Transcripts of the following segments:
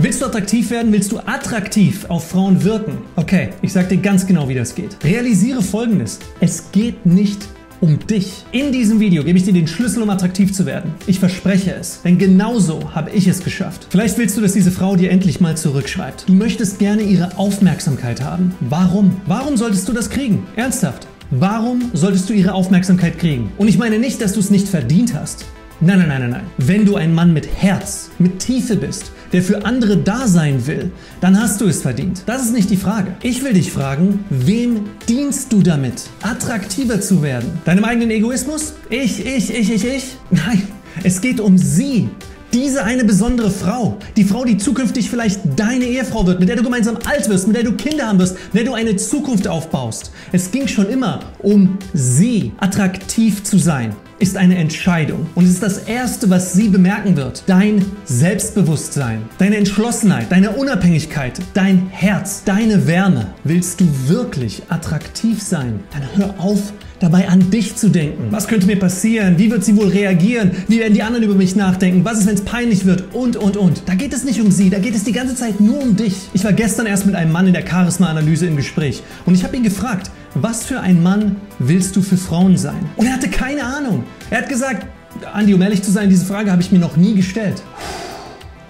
Willst du attraktiv werden? Willst du attraktiv auf Frauen wirken? Okay, ich sag dir ganz genau, wie das geht. Realisiere folgendes. Es geht nicht um dich. In diesem Video gebe ich dir den Schlüssel, um attraktiv zu werden. Ich verspreche es, denn genauso habe ich es geschafft. Vielleicht willst du, dass diese Frau dir endlich mal zurückschreibt. Du möchtest gerne ihre Aufmerksamkeit haben. Warum? Warum solltest du das kriegen? Ernsthaft. Warum solltest du ihre Aufmerksamkeit kriegen? Und ich meine nicht, dass du es nicht verdient hast. Nein, nein, nein, nein, nein. Wenn du ein Mann mit Herz, mit Tiefe bist, der für andere da sein will, dann hast du es verdient. Das ist nicht die Frage. Ich will dich fragen, wem dienst du damit, attraktiver zu werden? Deinem eigenen Egoismus? Ich, ich, ich, ich, ich? Nein, es geht um sie. Diese eine besondere Frau, die Frau, die zukünftig vielleicht deine Ehefrau wird, mit der du gemeinsam alt wirst, mit der du Kinder haben wirst, mit der du eine Zukunft aufbaust. Es ging schon immer um sie, attraktiv zu sein ist eine Entscheidung. Und es ist das Erste, was sie bemerken wird. Dein Selbstbewusstsein, deine Entschlossenheit, deine Unabhängigkeit, dein Herz, deine Wärme. Willst du wirklich attraktiv sein? Dann hör auf, dabei an dich zu denken. Was könnte mir passieren? Wie wird sie wohl reagieren? Wie werden die anderen über mich nachdenken? Was ist, wenn es peinlich wird? Und, und, und. Da geht es nicht um sie, da geht es die ganze Zeit nur um dich. Ich war gestern erst mit einem Mann in der Charisma-Analyse im Gespräch und ich habe ihn gefragt, was für ein Mann willst du für Frauen sein? Und er hatte keine Ahnung. Er hat gesagt, Andi, um ehrlich zu sein, diese Frage habe ich mir noch nie gestellt.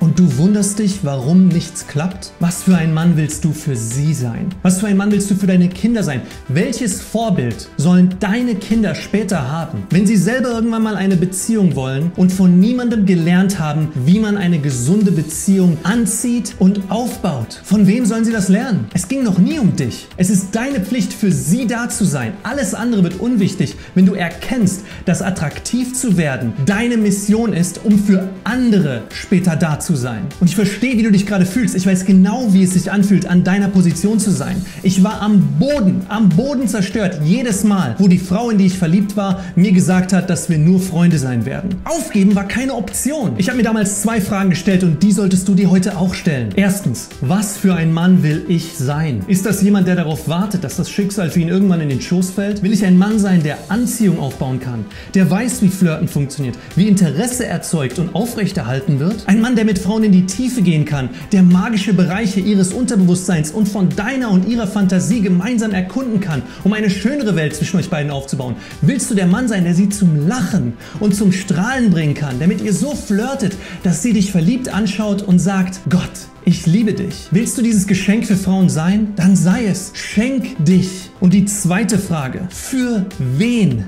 Und du wunderst dich, warum nichts klappt? Was für ein Mann willst du für sie sein? Was für ein Mann willst du für deine Kinder sein? Welches Vorbild sollen deine Kinder später haben, wenn sie selber irgendwann mal eine Beziehung wollen und von niemandem gelernt haben, wie man eine gesunde Beziehung anzieht und aufbaut? Von wem sollen sie das lernen? Es ging noch nie um dich. Es ist deine Pflicht, für sie da zu sein. Alles andere wird unwichtig, wenn du erkennst, dass attraktiv zu werden deine Mission ist, um für andere später da zu sein sein. Und ich verstehe, wie du dich gerade fühlst. Ich weiß genau, wie es sich anfühlt, an deiner Position zu sein. Ich war am Boden, am Boden zerstört, jedes Mal, wo die Frau, in die ich verliebt war, mir gesagt hat, dass wir nur Freunde sein werden. Aufgeben war keine Option. Ich habe mir damals zwei Fragen gestellt und die solltest du dir heute auch stellen. Erstens, was für ein Mann will ich sein? Ist das jemand, der darauf wartet, dass das Schicksal für ihn irgendwann in den Schoß fällt? Will ich ein Mann sein, der Anziehung aufbauen kann, der weiß, wie Flirten funktioniert, wie Interesse erzeugt und aufrechterhalten wird? Ein Mann, der mit mit Frauen in die Tiefe gehen kann, der magische Bereiche ihres Unterbewusstseins und von deiner und ihrer Fantasie gemeinsam erkunden kann, um eine schönere Welt zwischen euch beiden aufzubauen? Willst du der Mann sein, der sie zum Lachen und zum Strahlen bringen kann, der mit ihr so flirtet, dass sie dich verliebt anschaut und sagt, Gott, ich liebe dich. Willst du dieses Geschenk für Frauen sein? Dann sei es. Schenk dich. Und die zweite Frage, für wen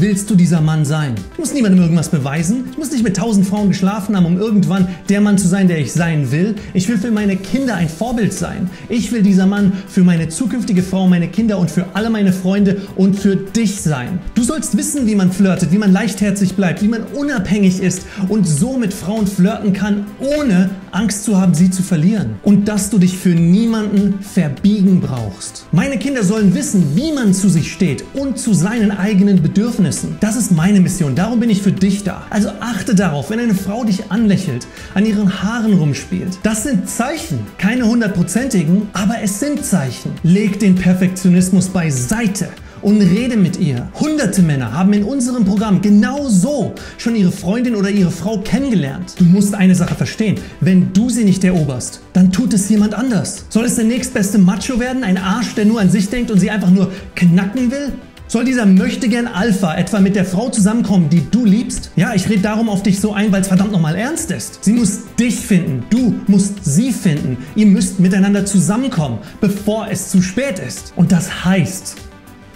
willst du dieser Mann sein? Ich muss niemandem irgendwas beweisen. Ich muss nicht mit tausend Frauen geschlafen haben, um irgendwann der Mann zu sein, der ich sein will. Ich will für meine Kinder ein Vorbild sein. Ich will dieser Mann für meine zukünftige Frau, meine Kinder und für alle meine Freunde und für dich sein. Du sollst wissen, wie man flirtet, wie man leichtherzig bleibt, wie man unabhängig ist und so mit Frauen flirten kann, ohne Angst zu haben, sie zu verlieren. Und dass du dich für niemanden verbiegen brauchst. Meine Kinder sollen wissen, wie man zu sich steht und zu seinen eigenen Bedürfnissen Bedürfnissen. Das ist meine Mission, darum bin ich für dich da. Also achte darauf, wenn eine Frau dich anlächelt, an ihren Haaren rumspielt. Das sind Zeichen, keine hundertprozentigen, aber es sind Zeichen. Leg den Perfektionismus beiseite und rede mit ihr. Hunderte Männer haben in unserem Programm genau so schon ihre Freundin oder ihre Frau kennengelernt. Du musst eine Sache verstehen. Wenn du sie nicht eroberst, dann tut es jemand anders. Soll es der nächstbeste Macho werden? Ein Arsch, der nur an sich denkt und sie einfach nur knacken will? Soll dieser Möchtegern Alpha etwa mit der Frau zusammenkommen, die du liebst? Ja, ich rede darum auf dich so ein, weil es verdammt nochmal ernst ist. Sie muss dich finden, du musst sie finden. Ihr müsst miteinander zusammenkommen, bevor es zu spät ist. Und das heißt,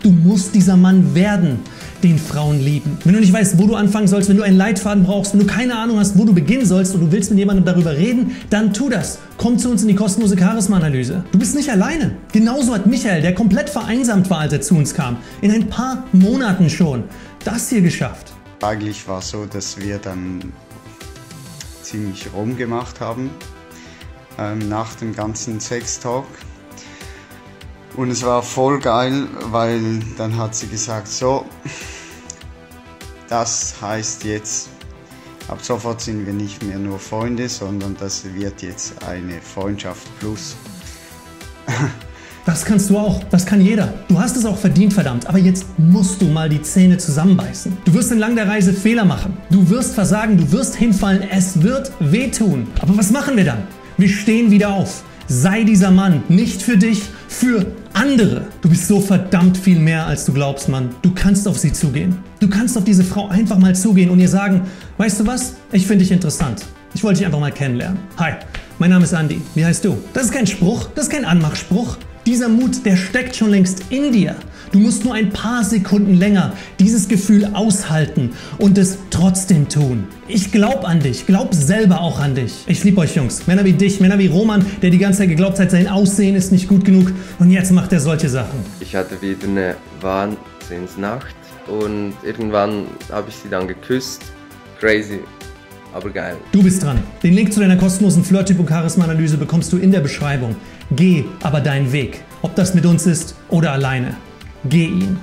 du musst dieser Mann werden den Frauen lieben. Wenn du nicht weißt, wo du anfangen sollst, wenn du einen Leitfaden brauchst, wenn du keine Ahnung hast, wo du beginnen sollst und du willst mit jemandem darüber reden, dann tu das. Komm zu uns in die kostenlose Charisma-Analyse. Du bist nicht alleine. Genauso hat Michael, der komplett vereinsamt war, als er zu uns kam, in ein paar Monaten schon das hier geschafft. Eigentlich war es so, dass wir dann ziemlich rumgemacht haben ähm, nach dem ganzen Sex-Talk. Und es war voll geil, weil dann hat sie gesagt, so, das heißt jetzt, ab sofort sind wir nicht mehr nur Freunde, sondern das wird jetzt eine Freundschaft plus. Das kannst du auch, das kann jeder. Du hast es auch verdient, verdammt. Aber jetzt musst du mal die Zähne zusammenbeißen. Du wirst entlang der Reise Fehler machen. Du wirst versagen, du wirst hinfallen, es wird wehtun. Aber was machen wir dann? Wir stehen wieder auf. Sei dieser Mann, nicht für dich, für andere. Du bist so verdammt viel mehr, als du glaubst, Mann. Du kannst auf sie zugehen. Du kannst auf diese Frau einfach mal zugehen und ihr sagen, weißt du was? Ich finde dich interessant. Ich wollte dich einfach mal kennenlernen. Hi, mein Name ist Andy. Wie heißt du? Das ist kein Spruch, das ist kein Anmachspruch. Dieser Mut, der steckt schon längst in dir. Du musst nur ein paar Sekunden länger dieses Gefühl aushalten und es trotzdem tun. Ich glaub an dich, glaub selber auch an dich. Ich liebe euch Jungs, Männer wie dich, Männer wie Roman, der die ganze Zeit geglaubt hat, sein Aussehen ist nicht gut genug und jetzt macht er solche Sachen. Ich hatte wieder eine Wahnsinnsnacht und irgendwann habe ich sie dann geküsst. Crazy, aber geil. Du bist dran. Den Link zu deiner kostenlosen Flirt-Typ- und Charisma-Analyse bekommst du in der Beschreibung. Geh aber deinen Weg, ob das mit uns ist oder alleine. Geh ihn.